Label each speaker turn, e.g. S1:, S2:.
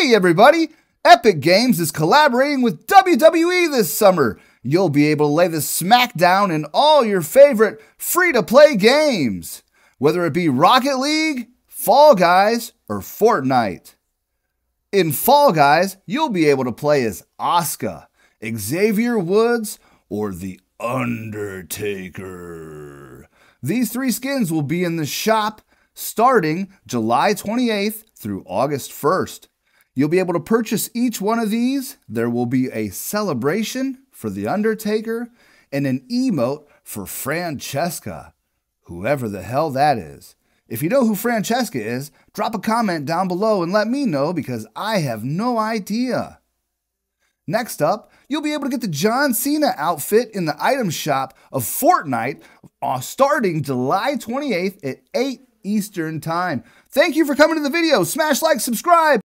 S1: Hey, everybody! Epic Games is collaborating with WWE this summer. You'll be able to lay the smackdown in all your favorite free to play games, whether it be Rocket League, Fall Guys, or Fortnite. In Fall Guys, you'll be able to play as Asuka, Xavier Woods, or The Undertaker. These three skins will be in the shop starting July 28th through August 1st. You'll be able to purchase each one of these. There will be a celebration for The Undertaker and an emote for Francesca, whoever the hell that is. If you know who Francesca is, drop a comment down below and let me know because I have no idea. Next up, you'll be able to get the John Cena outfit in the item shop of Fortnite uh, starting July 28th at 8 Eastern Time. Thank you for coming to the video. Smash like, subscribe.